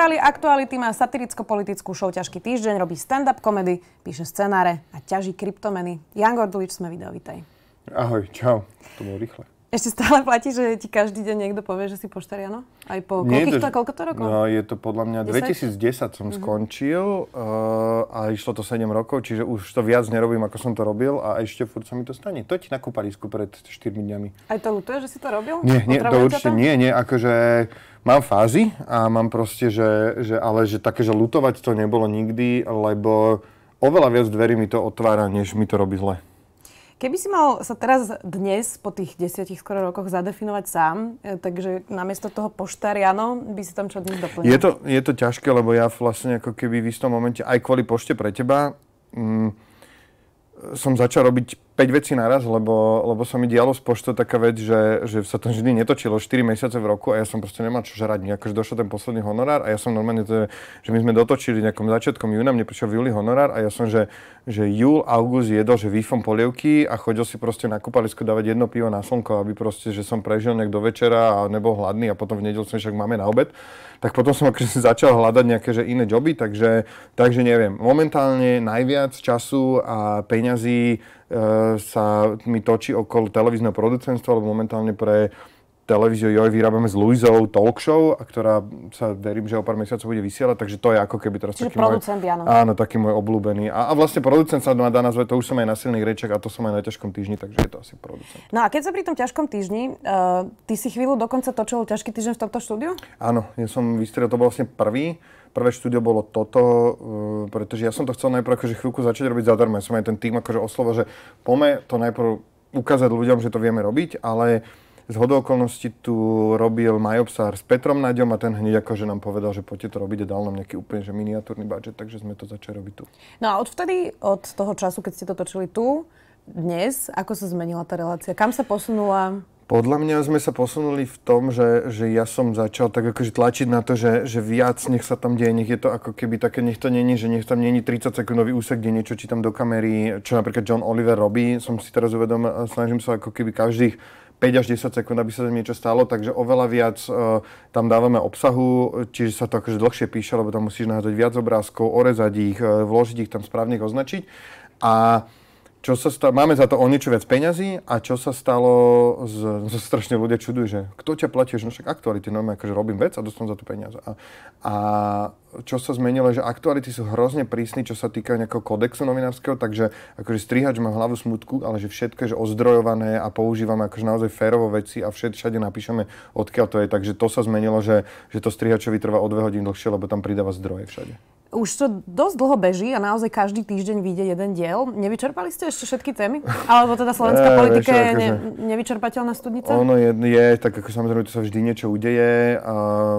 Portály Aktuality má satiricko-politickú show Ťažký týždeň, robí stand-up komedy, píše scenáre a ťaží kryptomeny. Jan Gordulič, sme video, vitaj. Ahoj, čau. To bolo rýchle. Ešte stále platí, že ti každý deň niekto povie, že si poštariano? Aj po koľkých to, koľko to rokov? No, je to podľa mňa 10? 2010 som mm-hmm. skončil uh, a išlo to 7 rokov, čiže už to viac nerobím, ako som to robil a ešte furt sa mi to stane. To ti na kúpalisku pred 4 dňami. Aj to ľutuje, že si to robil? Nie, nie, to určite nie, nie, akože mám fázy a mám proste, že, že ale že také, že lutovať to nebolo nikdy, lebo oveľa viac dverí mi to otvára, než mi to robí zle. Keby si mal sa teraz dnes po tých desiatich skoro rokoch zadefinovať sám, e, takže namiesto toho poštariano by si tam čo dnes doplnil? Je to, je to ťažké, lebo ja vlastne ako keby v istom momente aj kvôli pošte pre teba mm, som začal robiť 5 vecí naraz, lebo, lebo sa mi dialo z poštou taká vec, že, že sa to vždy netočilo 4 mesiace v roku a ja som proste nemal čo žrať. Akože došiel ten posledný honorár a ja som normálne, to, že my sme dotočili nejakom začiatkom júna, mne prišiel v júli honorár a ja som, že, že júl, august jedol, že výfom polievky a chodil si proste na kúpalisko dávať jedno pivo na slnko, aby proste, že som prežil nejak do večera a nebol hladný a potom v nedelu som však máme na obed. Tak potom som akože začal hľadať nejaké že iné joby, takže, takže neviem. Momentálne najviac času a peňazí E, sa mi točí okolo televízneho producentstva, lebo momentálne pre televíziu Joj vyrábame s Luizou talk show, ktorá sa verím, že o pár mesiacov bude vysielať, takže to je ako keby teraz Čiže taký producent, môj, áno. áno, taký môj obľúbený. A, a vlastne producent sa dá nazvať, to už som aj na silných rečiach a to som aj na ťažkom týždni, takže je to asi producent. No a keď sa pri tom ťažkom týždni, uh, ty si chvíľu dokonca točil ťažký týždeň v tomto štúdiu? Áno, ja som vystriedal, to bol vlastne prvý prvé štúdio bolo toto, uh, pretože ja som to chcel najprv akože chvíľku začať robiť zadarmo. Ja som aj ten tým akože oslovo, že poďme to najprv ukázať ľuďom, že to vieme robiť, ale z hodou okolností tu robil Majobsár s Petrom Naďom a ten hneď akože nám povedal, že poďte to robiť a dal nám nejaký úplne že miniatúrny budget, takže sme to začali robiť tu. No a odvtedy, od toho času, keď ste to točili tu, dnes, ako sa zmenila tá relácia? Kam sa posunula? Podľa mňa sme sa posunuli v tom, že, že ja som začal tak akože tlačiť na to, že, že viac nech sa tam deje, nech je to ako keby také, nech to není, že nech tam není 30 sekundový úsek, kde niečo čítam do kamery, čo napríklad John Oliver robí, som si teraz uvedom, snažím sa ako keby každých 5 až 10 sekúnd, aby sa tam niečo stalo, takže oveľa viac uh, tam dávame obsahu, čiže sa to akože dlhšie píše, lebo tam musíš nahádzať viac obrázkov, orezať ich, uh, vložiť ich tam správne, označiť. A čo sa stalo, máme za to o niečo viac peňazí a čo sa stalo, z, strašne ľudia čudujú, že kto ťa platí, že no však aktuality, normálne akože robím vec a dostanem za to peniaze. A, a čo sa zmenilo, že aktuality sú hrozne prísni, čo sa týka nejakého kodexu novinárskeho, takže akože strihač má hlavu smutku, ale že všetko je že ozdrojované a používame akože naozaj férovo veci a všet, všade napíšeme, odkiaľ to je, takže to sa zmenilo, že, že to strihačovi trvá o dve hodín dlhšie, lebo tam pridáva zdroje všade už to dosť dlho beží a naozaj každý týždeň vyjde jeden diel. Nevyčerpali ste ešte všetky témy? Alebo teda slovenská politika je ne, nevyčerpateľná studnica? Ono je, je, tak ako samozrejme to sa vždy niečo udeje a,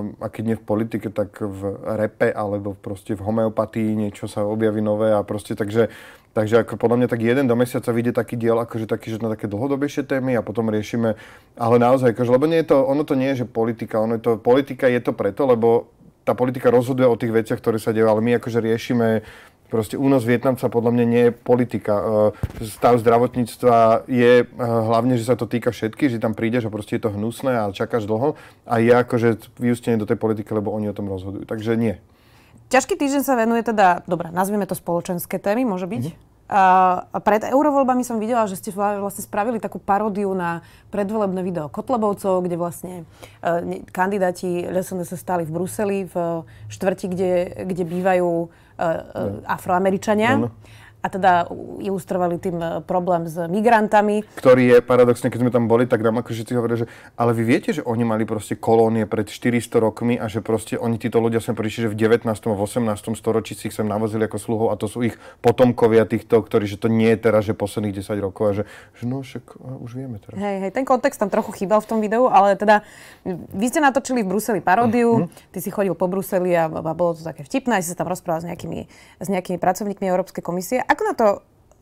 a keď nie v politike, tak v repe alebo proste v homeopatii niečo sa objaví nové a proste takže Takže ako podľa mňa tak jeden do mesiaca vyjde taký diel, akože taký, že na také dlhodobejšie témy a potom riešime, ale naozaj, akože, lebo nie je to, ono to nie je, že politika, ono je to, politika je to preto, lebo tá politika rozhoduje o tých veciach, ktoré sa dejú, ale my akože riešime proste únos Vietnamca podľa mňa nie je politika. E, stav zdravotníctva je e, hlavne, že sa to týka všetkých, že tam prídeš a proste je to hnusné a čakáš dlho a je akože vyústenie do tej politiky, lebo oni o tom rozhodujú. Takže nie. Ťažký týždeň sa venuje teda, dobre, nazvieme to spoločenské témy, môže byť? Mm-hmm. Pred eurovoľbami som videla, že ste vlastne spravili takú paródiu na predvolebné video Kotlebovcov, kde vlastne uh, kandidáti LSNS stali v Bruseli, v štvrti, kde, kde bývajú uh, uh, Afroameričania. No a teda ilustrovali tým e, problém s migrantami. Ktorý je paradoxne, keď sme tam boli, tak nám ako všetci hovoria, že ale vy viete, že oni mali proste kolónie pred 400 rokmi a že proste oni títo ľudia sem prišli, že v 19. a 18. storočí si ich sem navozili ako sluhov a to sú ich potomkovia týchto, ktorí, že to nie je teraz, že posledných 10 rokov a že, že no však už vieme teraz. Hej, hej, ten kontext tam trochu chýbal v tom videu, ale teda vy ste natočili v Bruseli paródiu, mm-hmm. ty si chodil po Bruseli a, a bolo to také vtipné, si sa tam rozprával s nejakými, s nejakými pracovníkmi Európskej komisie. Ako na to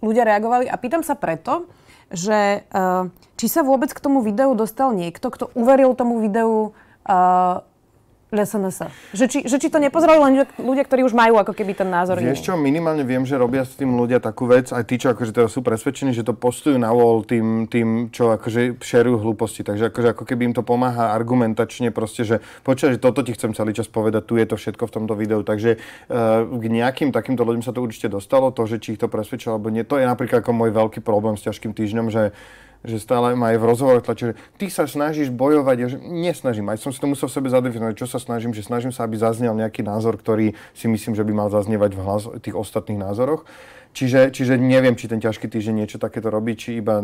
ľudia reagovali? A pýtam sa preto, že uh, či sa vôbec k tomu videu dostal niekto, kto uveril tomu videu uh, SNS. Že či, že či to nepozerali len ľudia, ktorí už majú ako keby ten názor. Vieš čo, minimálne viem, že robia s tým ľudia takú vec, aj tí, čo akože teraz sú presvedčení, že to postujú na wall tým, tým čo akože šerujú hlúposti. Takže akože ako keby im to pomáha argumentačne proste, že počkaj, že toto ti chcem celý čas povedať, tu je to všetko v tomto videu. Takže uh, k nejakým takýmto ľuďom sa to určite dostalo, to, že či ich to presvedčilo alebo nie, to je napríklad ako môj veľký problém s ťažkým týždňom, že že stále ma aj v rozhovore tlačí, že ty sa snažíš bojovať, ja, že nesnažím, aj som si to musel v sebe zadefinovať, čo sa snažím, že snažím sa, aby zaznel nejaký názor, ktorý si myslím, že by mal zaznievať v hlas, tých ostatných názoroch. Čiže, čiže neviem, či ten ťažký týždeň niečo takéto robí, či iba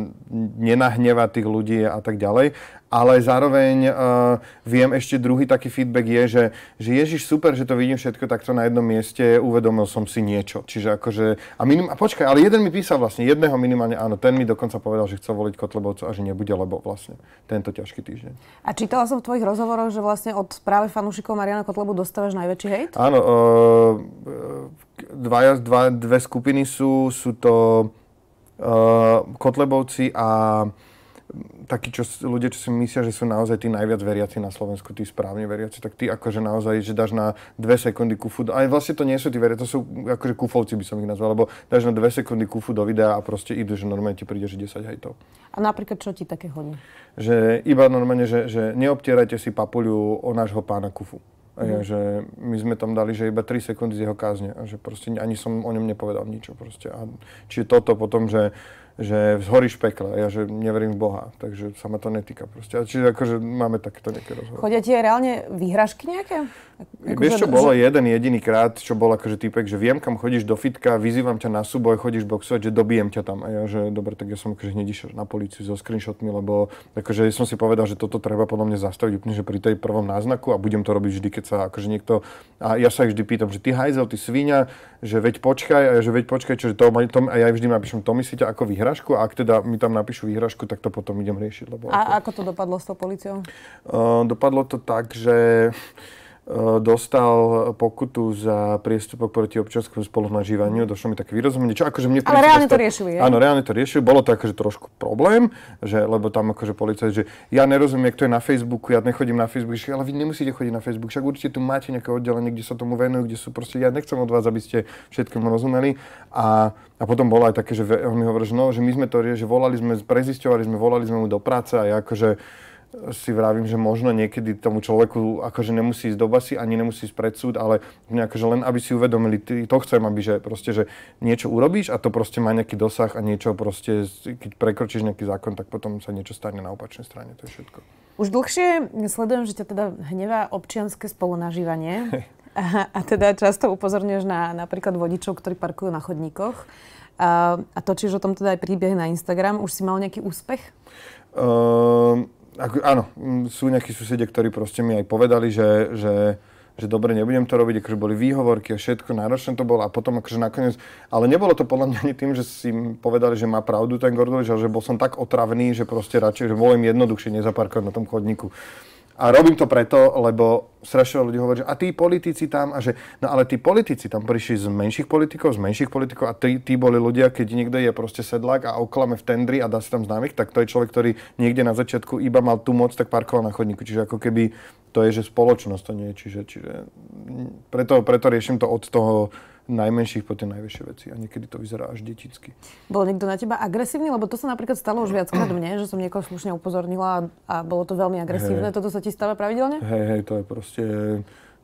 nenahneva tých ľudí a tak ďalej. Ale zároveň uh, viem ešte druhý taký feedback je, že, že Ježiš super, že to vidím všetko takto na jednom mieste, uvedomil som si niečo. Čiže akože, a, minim, a počkaj, ale jeden mi písal vlastne, jedného minimálne, áno, ten mi dokonca povedal, že chcel voliť Kotlebovcu a že nebude, lebo vlastne tento ťažký týždeň. A čítala som v tvojich rozhovoroch, že vlastne od práve fanúšikov Mariana Kotlebu dostávaš najväčší hejt? Áno, uh, dva, dva, dve skupiny sú, sú to uh, Kotlebovci a takí čo, ľudia, čo si myslia, že sú naozaj tí najviac veriaci na Slovensku, tí správne veriaci, tak ty akože naozaj, že dáš na dve sekundy kufu, aj vlastne to nie sú tí veriaci, to sú akože kufovci by som ich nazval, lebo dáš na dve sekundy kufu do videa a proste idú, že normálne ti príde, že 10 hejtov. A napríklad čo ti také hodí? Že iba normálne, že, že neobtierajte si papuľu o nášho pána kufu. A ja, mhm. že my sme tam dali, že iba 3 sekundy z jeho kázne a že proste ani som o ňom nepovedal nič. Proste. A čiže toto potom, že že zhoríš pekle, ja že neverím v Boha, takže sa ma to netýka proste. Čiže akože máme takéto nejaké rozhovory. Chodia ti aj reálne výhražky nejaké? Ako Vieš čo, že, bolo že... jeden jediný krát, čo bol akože typek, že viem, kam chodíš do fitka, vyzývam ťa na súboj, chodíš boxovať, že dobijem ťa tam. A ja, že dobre, tak ja som akože hneď išiel na policiu so screenshotmi, lebo akože som si povedal, že toto treba podľa mňa zastaviť úplne, že pri tej prvom náznaku a budem to robiť vždy, keď sa akože niekto... A ja sa ich vždy pýtam, že ty hajzel, ty svíňa, že veď počkaj, a ja, že veď počkaj, čo, to, to, a ja vždy napíšem, to myslíte ako výhražku, a ak teda mi tam napíšu výhražku, tak to potom idem riešiť. Lebo a ako, ako to dopadlo s tou policiou? Uh, dopadlo to tak, že dostal pokutu za priestupok proti občianskému spolunažívaniu. Došlo mi také vyrozumenie, čo akože mne... Ale reálne to riešili, je? Áno, reálne to riešili. Bolo to akože trošku problém, že, lebo tam akože policajt, že ja nerozumiem, kto je na Facebooku, ja nechodím na Facebook, že, ale vy nemusíte chodiť na Facebook, však určite tu máte nejaké oddelenie, kde sa tomu venujú, kde sú proste, ja nechcem od vás, aby ste všetkému rozumeli. A, a potom bolo aj také, že on mi hovorí, že no, že my sme to riešili, že volali sme, prezisťovali sme, volali sme mu do práce a ja akože si vravím, že možno niekedy tomu človeku akože nemusí ísť do basy, ani nemusí ísť pred súd, ale akože len aby si uvedomili, ty, to chcem, aby že proste, že niečo urobíš a to proste má nejaký dosah a niečo proste, keď prekročíš nejaký zákon, tak potom sa niečo stane na opačnej strane, to je všetko. Už dlhšie sledujem, že ťa teda hnevá občianske spolunažívanie a, a teda často upozorňuješ na napríklad vodičov, ktorí parkujú na chodníkoch. A, a točíš o tom teda aj príbeh na Instagram. Už si mal nejaký úspech? Uh, ako, áno, sú nejakí susedia, ktorí proste mi aj povedali, že, že, že dobre, nebudem to robiť, akože boli výhovorky a všetko, náročné to bolo a potom akože nakoniec, ale nebolo to podľa mňa ani tým, že si im povedali, že má pravdu ten Gordovič, ale že bol som tak otravný, že proste radšej, že volím jednoduchšie nezaparkovať na tom chodníku. A robím to preto, lebo strašne ľudí hovorí, že a tí politici tam, a že, no ale tí politici tam prišli z menších politikov, z menších politikov a tí, tí boli ľudia, keď niekto je proste sedlák a oklame v tendri a dá si tam známych, tak to je človek, ktorý niekde na začiatku iba mal tú moc, tak parkoval na chodníku. Čiže ako keby to je, že spoločnosť to nie je. Čiže, čiže preto, preto riešim to od toho najmenších po tie najväčšie veci a niekedy to vyzerá až deticky. Bol niekto na teba agresívny? Lebo to sa napríklad stalo už viackrát mne, že som niekoho slušne upozornila a, a bolo to veľmi agresívne. Hey. Toto sa ti stáva pravidelne? Hej, hej, to je proste...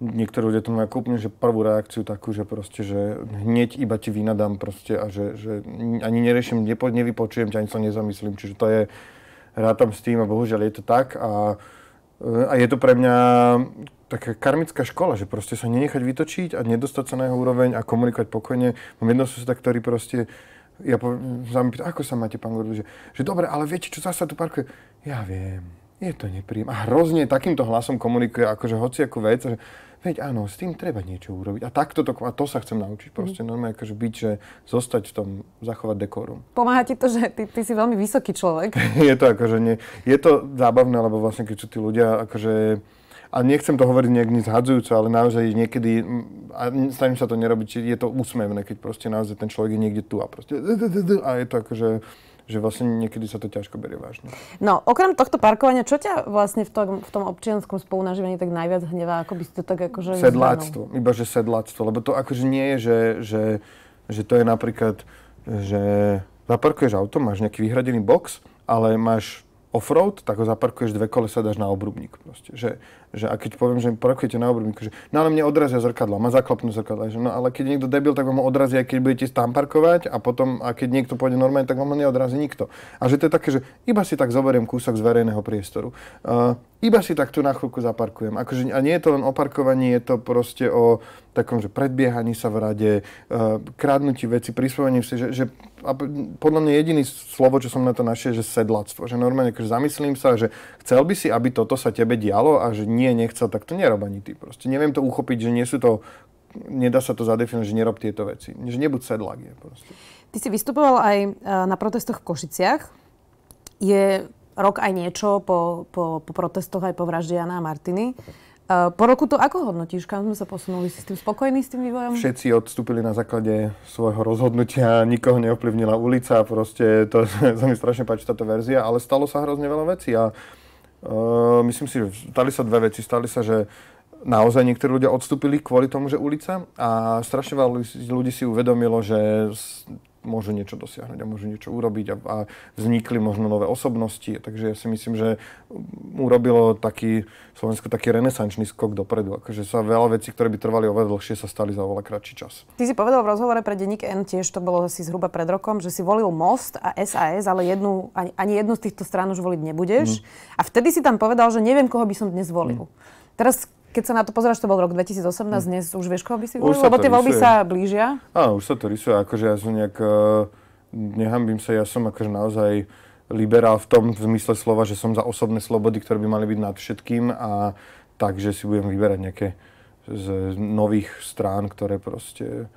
Niektorí ľudia to majú úplne, že prvú reakciu takú, že proste, že hneď iba ti vynadám proste a že, že ani neriešim, nepo, nevypočujem ťa, ani sa nezamyslím. Čiže to je, rátam s tým a bohužiaľ je to tak a, a je to pre mňa taká karmická škola, že proste sa nenechať vytočiť a nedostať sa na jeho úroveň a komunikovať pokojne. Mám jedno suseda, ktorý proste, ja sa mi pýta, ako sa máte, pán Gordu, že, že dobre, ale viete, čo zase tu parkuje? Ja viem, je to nepríjemné. A hrozne takýmto hlasom komunikuje, akože hociakú vec, že veď áno, s tým treba niečo urobiť. A takto to, a to sa chcem naučiť. Proste mm. normálne akože byť, že zostať v tom, zachovať dekorum. Pomáha ti to, že ty, ty si veľmi vysoký človek. je to akože nie, je to zábavné, lebo vlastne keď sú tí ľudia akože a nechcem to hovoriť nejak nič zhadzujúco, ale naozaj niekedy, a snažím sa to nerobiť, je to úsmevné, keď proste naozaj ten človek je niekde tu a proste a je to akože, že že vlastne niekedy sa to ťažko berie vážne. No, okrem tohto parkovania, čo ťa vlastne v tom, v tom občianskom spolunažívaní tak najviac hnevá? Ako by si to tak akože... Sedláctvo. Iba, že sedláctvo. Lebo to akože nie je, že, že, že to je napríklad, že zaparkuješ auto, máš nejaký vyhradený box, ale máš offroad, tak ho zaparkuješ dve kolesa, dáš na obrubník. Proste. Že, že a keď poviem, že parkujete na obrubníku, že no ale mne odrazia zrkadla, má zaklapnú zrkadla. Že, no ale keď niekto debil, tak vám ho odrazí, aj keď budete tam parkovať a potom, a keď niekto pôjde normálne, tak vám ho neodrazí nikto. A že to je také, že iba si tak zoberiem kúsok z verejného priestoru. Uh, iba si tak tu na chvíľku zaparkujem. Akože, a nie je to len o parkovaní, je to proste o takom, že predbiehaní sa v rade, uh, kradnutí veci, prispôsobení si, že, že a podľa mňa jediný slovo, čo som na to našiel, že sedlactvo. Že normálne, akože zamyslím sa, že chcel by si, aby toto sa tebe dialo a že nechcel, tak to nerob ani ty. Proste neviem to uchopiť, že nie sú to, nedá sa to zadefinovať, že nerob tieto veci. Že nebuď sedlak je proste. Ty si vystupoval aj e, na protestoch v Košiciach. Je rok aj niečo po, po, po protestoch aj po vražde Jana a Martiny. Po roku to ako hodnotíš? Kam sme sa posunuli? Si s tým spokojný s tým vývojom? Všetci odstúpili na základe svojho rozhodnutia, nikoho neovplyvnila ulica, proste to sa mi strašne páči táto verzia, ale stalo sa hrozne veľa vecí a uh, myslím si, že stali sa dve veci. Stali sa, že naozaj niektorí ľudia odstúpili kvôli tomu, že ulica a strašne veľa ľudí si uvedomilo, že môžu niečo dosiahnuť a môžu niečo urobiť a, a vznikli možno nové osobnosti. Takže ja si myslím, že urobilo taký Slovensko taký renesančný skok dopredu. Akože sa veľa vecí, ktoré by trvali oveľa dlhšie, sa stali za oveľa kratší čas. Ty si povedal v rozhovore pre denník N, tiež to bolo asi zhruba pred rokom, že si volil Most a SAS, ale jednu, ani, ani jednu z týchto strán už voliť nebudeš. Mm. A vtedy si tam povedal, že neviem, koho by som dnes volil. Mm. Teraz keď sa na to pozeráš, to bol rok 2018, hm. dnes už vieš, koho by si volil? Lebo tie voľby sa blížia. Áno, už sa to rysuje, akože ja som nejak, uh, nehambím sa, ja som akože naozaj liberál v tom zmysle slova, že som za osobné slobody, ktoré by mali byť nad všetkým a takže si budem vyberať nejaké z nových strán, ktoré proste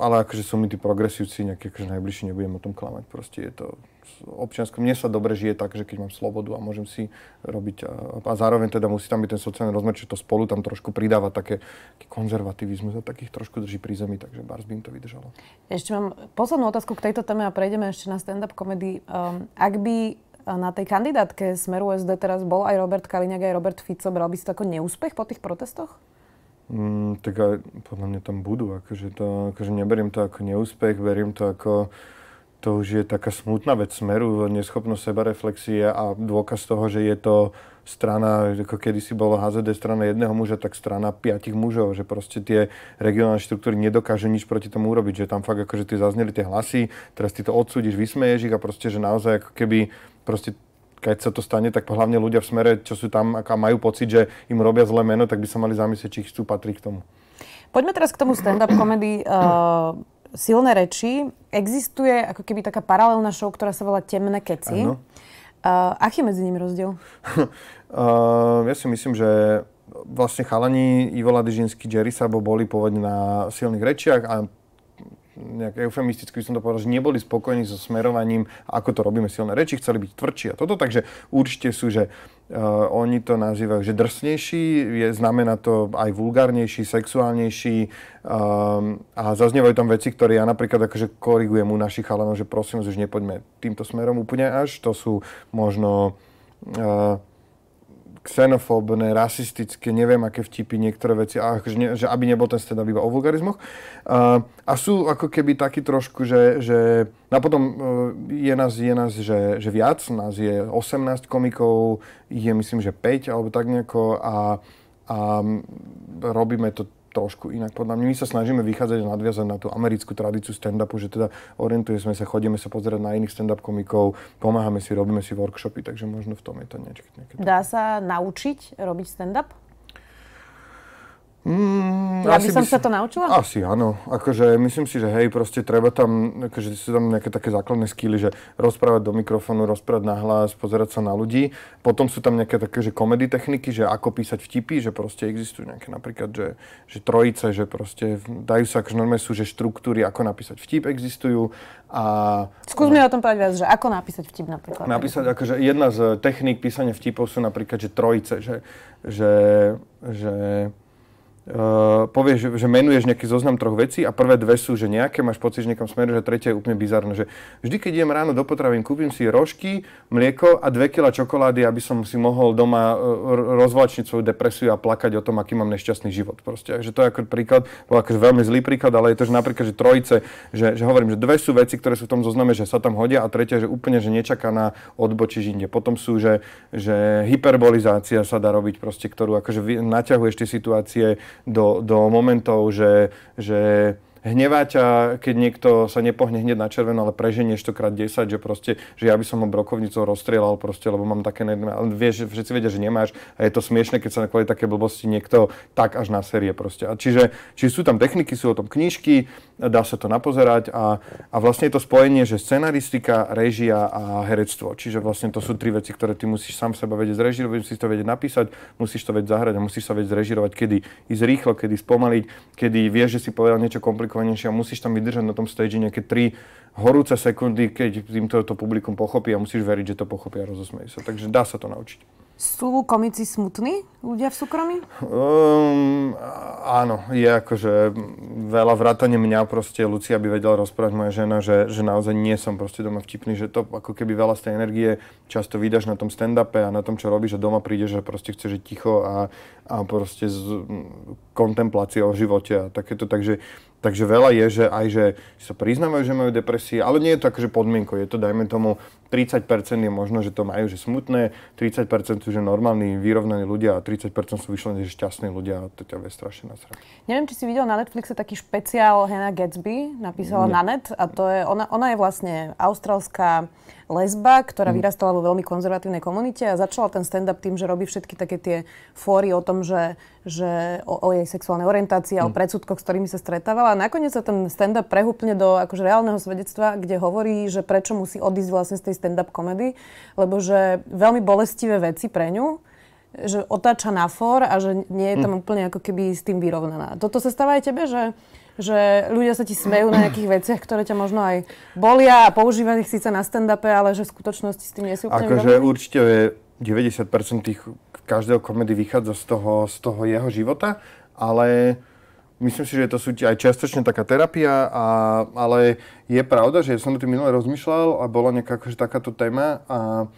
ale akože sú mi tí progresívci, nejaké akože najbližšie nebudem o tom klamať. Proste je to občiansko. Mne sa dobre žije tak, že keď mám slobodu a môžem si robiť a, a zároveň teda musí tam byť ten sociálny rozmer, že to spolu tam trošku pridáva také, taký konzervativizmus a takých trošku drží pri zemi, takže Bars by im to vydržalo. Ešte mám poslednú otázku k tejto téme a prejdeme ešte na stand-up komedy. Um, ak by na tej kandidátke Smeru SD teraz bol aj Robert Kaliňák, aj Robert Fico, bral by si to ako neúspech po tých protestoch? Mm, tak aj podľa mňa tam budú. Akože, to, akože neberiem to ako neúspech, beriem to ako to už je taká smutná vec smeru, neschopnosť sebareflexie a dôkaz toho, že je to strana, ako kedysi bolo HZD strana jedného muža, tak strana piatich mužov, že proste tie regionálne štruktúry nedokážu nič proti tomu urobiť, že tam fakt akože ty zazneli tie hlasy, teraz ty to odsúdiš, vysmeješ ich a proste, že naozaj ako keby proste keď sa to stane, tak hlavne ľudia v smere, čo sú tam a majú pocit, že im robia zlé meno, tak by sa mali zamyslieť, či chcú patriť k tomu. Poďme teraz k tomu stand-up komedy. Uh, silné reči. Existuje ako keby taká paralelná show, ktorá sa volá Temné keci. Uh, aký je medzi nimi rozdiel? uh, ja si myslím, že vlastne chalani Ivo Ladyžinský, Jerry Sabo boli pôvodne na silných rečiach a nejak eufemisticky by som to povedal, že neboli spokojní so smerovaním, ako to robíme silné reči, chceli byť tvrdší a toto, takže určite sú, že uh, oni to nazývajú, že drsnejší, je, znamená to aj vulgárnejší, sexuálnejší um, a zaznievajú tam veci, ktoré ja napríklad akože korigujem u našich chalanov, že prosím už nepoďme týmto smerom úplne až, to sú možno uh, xenofóbne, rasistické, neviem aké vtipy, niektoré veci, a ne, že aby nebol ten stand iba o vulgarizmoch. Uh, a sú ako keby takí trošku, že, že no a potom uh, je nás, je nás že, že viac, nás je 18 komikov, je myslím, že 5 alebo tak nejako a, a robíme to trošku inak. Podľa mňa my sa snažíme vychádzať a nadviazať na tú americkú tradíciu stand-upu, že teda orientujeme sa, chodíme sa pozerať na iných stand-up komikov, pomáhame si, robíme si workshopy, takže možno v tom je to niečo. Dá sa naučiť robiť stand-up? Mm, ja by som sa to naučila? Asi áno. Akože myslím si, že hej, proste treba tam, akože sú tam nejaké také základné skily, že rozprávať do mikrofónu, rozprávať na hlas, pozerať sa na ľudí. Potom sú tam nejaké také, že komedy techniky, že ako písať vtipy, že proste existujú nejaké napríklad, že, že trojice, že proste dajú sa, akože normálne sú, že štruktúry, ako napísať vtip existujú. A, Skús mi o tom povedať viac, že ako napísať vtip napríklad. Napísať, akože jedna z techník písania vtipov sú napríklad, že trojice, že, že, že Uh, povieš, že, že menuješ nejaký zoznam troch vecí a prvé dve sú, že nejaké máš pocit, že niekam smeruješ a tretia je úplne bizarné, že vždy, keď idem ráno do potravín, kúpim si rožky, mlieko a dve kila čokolády, aby som si mohol doma uh, rozvlačniť svoju depresiu a plakať o tom, aký mám nešťastný život. Proste. Takže to je ako príklad, bol akože veľmi zlý príklad, ale je to, že napríklad, že trojice, že, že hovorím, že dve sú veci, ktoré sú v tom zozname, že sa tam hodia a tretia, že úplne, že nečakaná odbočíš inde. Potom sú, že, že hyperbolizácia sa dá robiť proste, ktorú akože naťahuješ tie situácie do, do momentov, že, že hnevá ťa, keď niekto sa nepohne hneď na červeno, ale preženieš to krát 10, že proste, že ja by som ho brokovnicou rozstrieľal proste, lebo mám také, ale vieš, všetci vedia, že nemáš a je to smiešne, keď sa na kvôli také blbosti niekto tak až na série proste. A čiže, čiže sú tam techniky, sú o tom knižky, dá sa to napozerať a, a vlastne je to spojenie, že scenaristika, režia a herectvo. Čiže vlastne to sú tri veci, ktoré ty musíš sám seba vedieť zrežirovať, musíš to vedieť napísať, musíš to vedieť zahrať a musíš sa vedieť zrežirovať, kedy ísť rýchlo, kedy spomaliť, kedy vieš, že si povedal niečo komplikovanejšie a musíš tam vydržať na tom stage nejaké tri horúce sekundy, keď týmto to publikum pochopí a musíš veriť, že to pochopí a rozosmejú sa. Takže dá sa to naučiť. Sú komici smutní ľudia v súkromí? Um, áno, je akože veľa vrátane mňa proste, Lucia by vedela rozprávať moja žena, že, že naozaj nie som proste doma vtipný, že to ako keby veľa z tej energie často vydaš na tom stand-upe a na tom, čo robíš, že doma prídeš, že proste chceš žiť ticho a, a proste z kontemplácia o živote a takéto, takže Takže veľa je, že aj že sa priznávajú, že majú depresie, ale nie je to akože podmienko. Je to, dajme tomu, 30% je možno, že to majú, že smutné, 30% sú, že normálni, vyrovnaní ľudia a 30% sú vyšlené, že šťastní ľudia a to ťa vie strašne nasrať. Neviem, či si videl na Netflixe taký špeciál Hannah Gatsby, napísala nie. na net a to je, ona, ona je vlastne austrálska lesba, ktorá mm. vyrastala vo veľmi konzervatívnej komunite a začala ten stand-up tým, že robí všetky také tie fóry o tom, že, že o, o jej sexuálnej orientácii a o predsudkoch, s ktorými sa stretávala. A nakoniec sa ten stand-up prehúpne do akože reálneho svedectva, kde hovorí, že prečo musí odísť vlastne z tej stand-up komedy, lebo že veľmi bolestivé veci pre ňu, že otáča na for a že nie je tam mm. úplne ako keby s tým vyrovnaná. Toto sa stáva aj tebe, že že ľudia sa ti smejú na nejakých veciach, ktoré ťa možno aj bolia a používajú ich síce na stand-upe, ale že v skutočnosti s tým nie sú úplne Akože určite je 90% tých každého komedy vychádza z toho, z toho jeho života, ale myslím si, že to sú aj čiastočne taká terapia, a, ale je pravda, že som to tým minule rozmýšľal a bola nejaká akože takáto téma a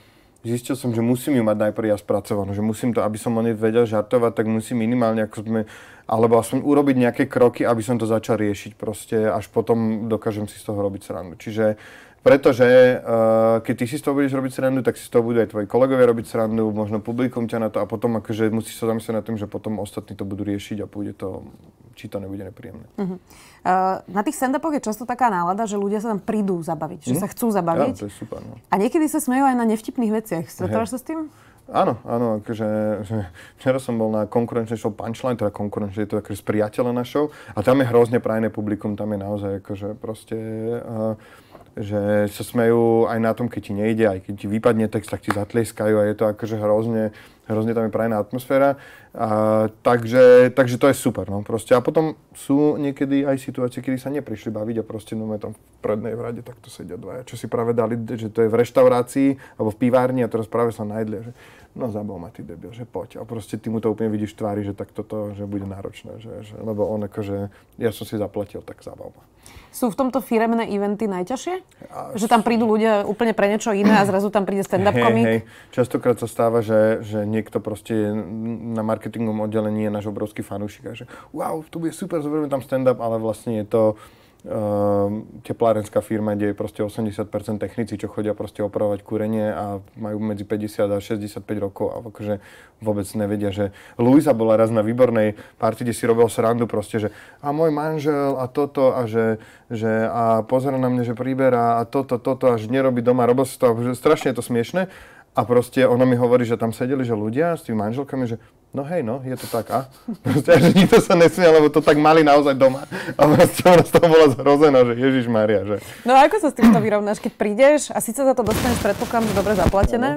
zistil som, že musím ju mať najprv ja spracovanú, že musím to, aby som o nej vedel žartovať, tak musím minimálne, ako sme alebo aspoň urobiť nejaké kroky, aby som to začal riešiť proste, až potom dokážem si z toho robiť srandu. Čiže pretože uh, keď ty si z toho budeš robiť srandu, tak si z toho budú aj tvoji kolegovia robiť srandu, možno publikum ťa na to a potom akože musíš sa zamyslieť nad tým, že potom ostatní to budú riešiť a pôjde to, či to nebude nepríjemné. Uh-huh. Uh, na tých stand je často taká nálada, že ľudia sa tam prídu zabaviť, že uh-huh. sa chcú zabaviť. Ja, to je super, no. A niekedy sa smejú aj na nevtipných veciach. Stretávaš sa s tým? Áno, áno, akože, že včera som bol na konkurenčnej show Punchline, teda konkurenčnej, je to akože spriateľená show a tam je hrozne prajné publikum, tam je naozaj akože proste, uh, že sa smejú aj na tom, keď ti nejde, aj keď ti vypadne text, tak ti zatlieskajú a je to akože hrozne, hrozne tam je prajná atmosféra. A, takže, takže to je super. No, proste. A potom sú niekedy aj situácie, kedy sa neprišli baviť a proste no, tam v prednej rade takto sedia dvaja, čo si práve dali, že to je v reštaurácii alebo v pivárni a teraz práve sa najedli. Že, no zabol ma ty debil, že poď. A proste ty mu to úplne vidíš v tvári, že tak toto, že bude náročné, že, že, lebo on akože, ja som si zaplatil, tak zabal ma. Sú v tomto firemné eventy najťažšie? A... Že tam prídu ľudia úplne pre niečo iné a zrazu tam príde stand-up hey, komik? Hej, častokrát sa stáva, že, že niekto proste na marketingovom oddelení je náš obrovský fanúšik a že wow, to bude super, zoberieme tam stand-up, ale vlastne je to uh, teplárenská firma, kde je proste 80% technici, čo chodia proste opravovať kúrenie a majú medzi 50 a 65 rokov a akože vôbec nevedia, že Luisa bola raz na výbornej party, kde si robil srandu proste, že a môj manžel a toto a že, že a pozera na mňa, že príberá a toto, toto a že nerobí doma, robil si to, že strašne je to smiešne a proste ona mi hovorí, že tam sedeli, že ľudia s tými manželkami, že no hej, no, je to tak, a? Proste, že nikto sa nesmie, lebo to tak mali naozaj doma. A proste ona z toho bola zhrozená, že Ježiš Maria, že... No a ako sa s týmto vyrovnáš, keď prídeš a síce za to dostaneš predpokladám, že dobre zaplatené,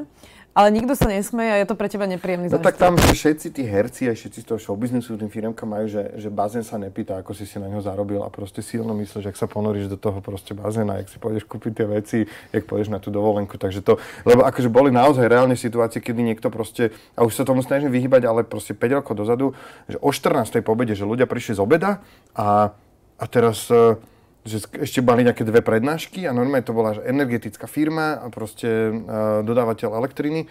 ale nikto sa nesmeje a je to pre teba nepríjemný No tak tam všetci tí herci a všetci z toho showbiznesu tým firmkám majú, že, že bazén sa nepýta, ako si si na ňo zarobil a proste silno myslíš, že ak sa ponoríš do toho proste bazéna, jak si pôjdeš kúpiť tie veci, jak pôjdeš na tú dovolenku. Takže to, lebo akože boli naozaj reálne situácie, kedy niekto proste, a už sa tomu snažím vyhybať, ale proste 5 rokov dozadu, že o 14. pobede, že ľudia prišli z obeda a, a teraz e, že ešte mali nejaké dve prednášky a normálne to bola že energetická firma a proste uh, dodávateľ elektriny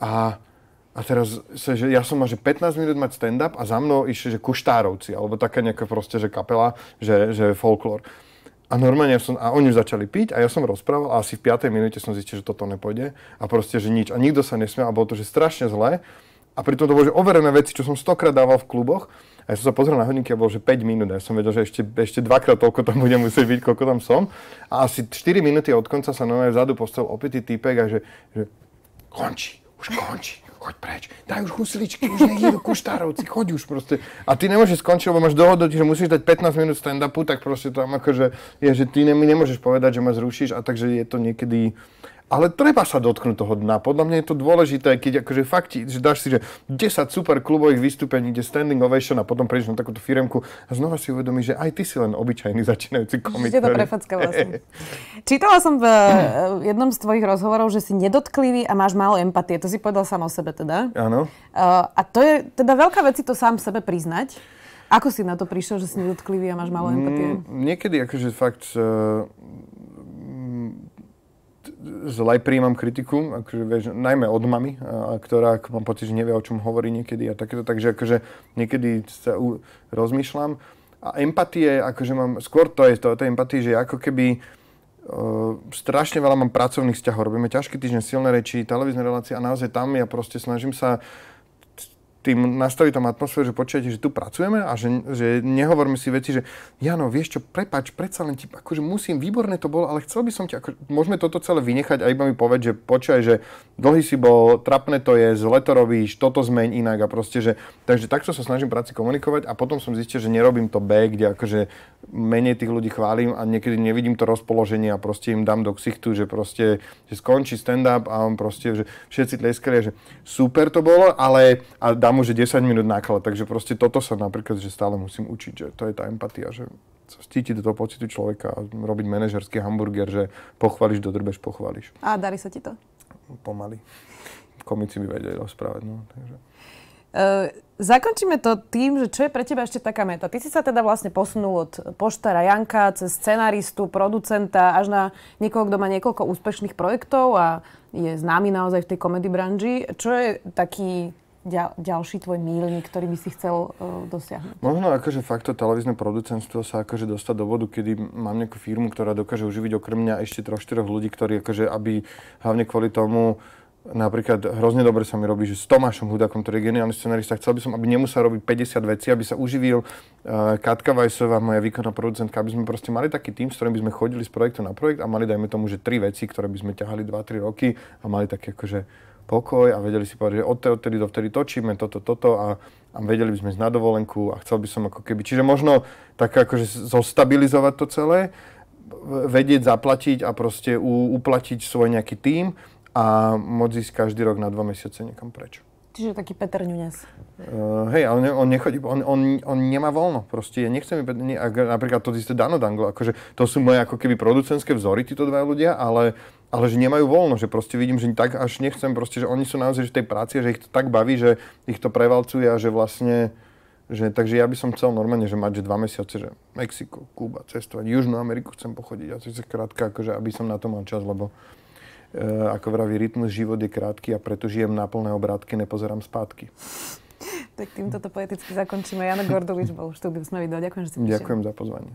a, a teraz, sa, že ja som mal, že 15 minút mať stand-up a za mnou išli, že kuštárovci, alebo taká nejaká proste, že kapela, že, že folklór. A normálne som, a oni už začali piť a ja som rozprával a asi v 5. minúte som zistil, že toto nepôjde a proste, že nič. A nikto sa nesmiel a bolo to, že strašne zlé. A pritom to bolo, že overené veci, čo som stokrát dával v kluboch a ja som sa pozrel na hodinky a bol, že 5 minút. A ja som vedel, že ešte, ešte dvakrát toľko tam budem musieť byť, koľko tam som. A asi 4 minúty od konca sa nové vzadu postavil opäť týpek a že, že končí, už končí choď preč, daj už husličky, už nech idú kuštárovci, choď už proste. A ty nemôžeš skončiť, lebo máš dohodu, že musíš dať 15 minút stand-upu, tak proste tam akože je, že ty ne, nemôžeš povedať, že ma zrušíš a takže je to niekedy ale treba sa dotknúť toho dna. Podľa mňa je to dôležité, keď akože fakt, že dáš si, že 10 super klubových vystúpení, kde standing ovation a potom prídeš na takúto firemku a znova si uvedomíš, že aj ty si len obyčajný začínajúci komik. Je to prefacka vlastne. Čítala som v eh, jednom z tvojich rozhovorov, že si nedotklivý a máš málo empatie. To si povedal sám o sebe teda. Áno. Uh, a to je teda veľká vec si to sám sebe priznať. Ako si na to prišiel, že si nedotklivý a máš málo empatie? Mm, niekedy akože fakt uh, zle príjmam kritiku, akože, vieš, najmä od mamy, a, ktorá mám pocit, že nevie, o čom hovorí niekedy a takéto, takže akože niekedy sa u, rozmýšľam. A empatie, akože mám, skôr to je to, to empatie, že ako keby uh, strašne veľa mám pracovných vzťahov, robíme ťažký týždeň, silné reči, televízne relácie a naozaj tam ja proste snažím sa tým nastaviť tam atmosféru, že počujete, že tu pracujeme a že, že nehovoríme si veci, že Jano, vieš čo, prepač, predsa len ti, akože musím, výborné to bolo, ale chcel by som ti, ako, môžeme toto celé vynechať a iba mi povedať, že počúaj, že dlhý si bol, trapné to je, zle to robíš, toto zmeň inak a proste, že, takže takto sa snažím práci komunikovať a potom som zistil, že nerobím to B, kde akože menej tých ľudí chválim a niekedy nevidím to rozpoloženie a proste im dám do ksichtu, že proste, že skončí stand-up a on proste, že všetci tleskali, že super to bolo, ale a dám mu, že 10 minút náklad. Takže proste toto sa napríklad, že stále musím učiť, že to je tá empatia, že sa cítiť do toho pocitu človeka a robiť manažerský hamburger, že pochváliš, dodrbeš, pochváliš. A darí sa ti to? Pomaly. Komici by vedeli rozprávať, no. Takže. Uh, zakončíme to tým, že čo je pre teba ešte taká meta. Ty si sa teda vlastne posunul od poštára Janka cez scenaristu, producenta až na niekoho, kto má niekoľko úspešných projektov a je známy naozaj v tej komedy branži. Čo je taký ďal, ďalší tvoj mílnik, ktorý by si chcel uh, dosiahnuť? Možno akože fakt to televízne producentstvo sa akože dostať do bodu, kedy mám nejakú firmu, ktorá dokáže uživiť okrem mňa ešte troch, štyroch ľudí, ktorí akože, aby hlavne kvôli tomu, napríklad hrozne dobre sa mi robí, že s Tomášom Hudakom, ktorý je geniálny scenarista, chcel by som, aby nemusel robiť 50 vecí, aby sa uživil uh, Katka Vajsová, moja výkonná producentka, aby sme proste mali taký tým, s ktorým by sme chodili z projektu na projekt a mali, dajme tomu, že tri veci, ktoré by sme ťahali 2-3 roky a mali také akože pokoj a vedeli si povedať, že od odtedy do vtedy točíme toto, toto a, a vedeli by sme ísť na dovolenku a chcel by som ako keby, čiže možno tak akože zostabilizovať to celé, vedieť zaplatiť a proste u, uplatiť svoj nejaký tím a môcť ísť každý rok na dva mesiace niekam preč. Čiže taký Peter Nunes. Uh, hej, ale on nechodí, on, on, on nemá voľno, proste, ja nechcem, ne, napríklad to isté Dano Dango, akože to sú moje ako keby producentské vzory, títo dva ľudia, ale ale že nemajú voľno, že proste vidím, že tak až nechcem proste, že oni sú naozaj v tej práci, že ich to tak baví, že ich to prevalcuje a že vlastne, že, takže ja by som chcel normálne, že mať, že dva mesiace, že Mexiko, Kuba, cestovať, Južnú Ameriku chcem pochodiť a to je krátka, akože aby som na to mal čas, lebo e, ako vraví, rytmus život je krátky a preto žijem na plné obrátky, nepozerám spátky. Tak týmto to poeticky zakončíme. Jano Gordovič bol v štúdiu s Ďakujem, že si prišiel. Ďakujem za pozvanie.